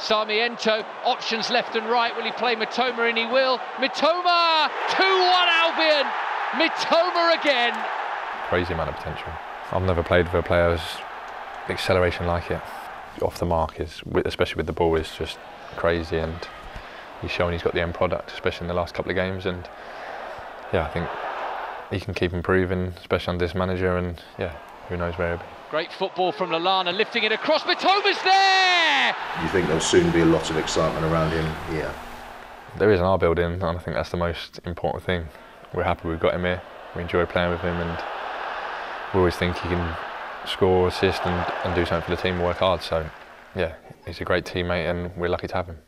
Sarmiento, options left and right. Will he play Mitoma And He will. Mitoma! 2 1 Albion! Mitoma again! Crazy amount of potential. I've never played with a player's acceleration like it. Off the mark is, especially with the ball, is just crazy and he's shown he's got the end product, especially in the last couple of games. And yeah, I think he can keep improving, especially under this manager. And yeah, who knows where he'll be. Great football from Lallana, lifting it across. Mitoma's there! You think there'll soon be a lot of excitement around him here? There is in our building, and I think that's the most important thing. We're happy we've got him here. We enjoy playing with him, and we always think he can score, assist, and, and do something for the team and work hard. So, yeah, he's a great teammate, and we're lucky to have him.